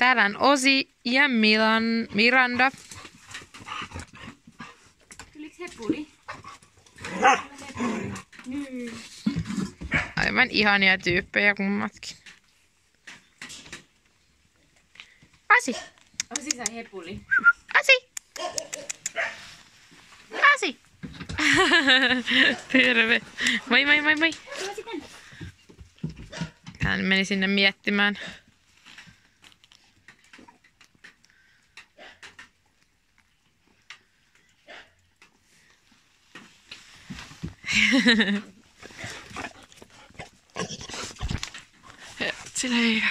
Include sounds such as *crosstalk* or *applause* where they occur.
Täällä on Osi ja Milan, Miranda. Tuliko hepuli? Aivan ihania tyyppejä kummatkin. Asi, On sisä hepuli. Asi! Asi! *laughs* Terve. Moi moi moi moi. Hän meni sinne miettimään. Ja, *laughs* Her, tillæg.